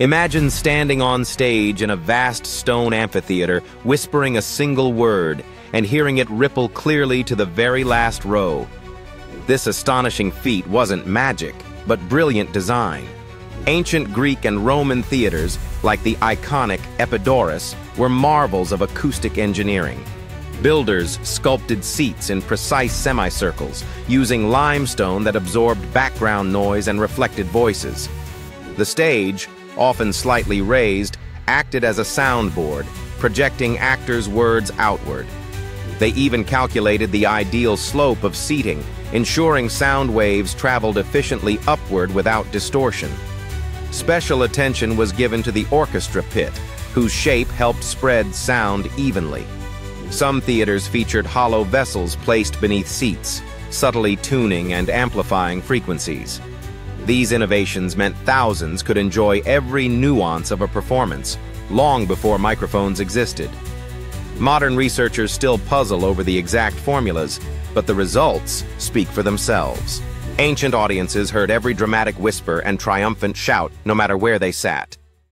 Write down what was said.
Imagine standing on stage in a vast stone amphitheater, whispering a single word, and hearing it ripple clearly to the very last row. This astonishing feat wasn't magic, but brilliant design. Ancient Greek and Roman theaters, like the iconic Epidaurus, were marvels of acoustic engineering. Builders sculpted seats in precise semicircles, using limestone that absorbed background noise and reflected voices. The stage, often slightly raised, acted as a soundboard, projecting actors' words outward. They even calculated the ideal slope of seating, ensuring sound waves traveled efficiently upward without distortion. Special attention was given to the orchestra pit, whose shape helped spread sound evenly. Some theaters featured hollow vessels placed beneath seats, subtly tuning and amplifying frequencies. These innovations meant thousands could enjoy every nuance of a performance, long before microphones existed. Modern researchers still puzzle over the exact formulas, but the results speak for themselves. Ancient audiences heard every dramatic whisper and triumphant shout, no matter where they sat.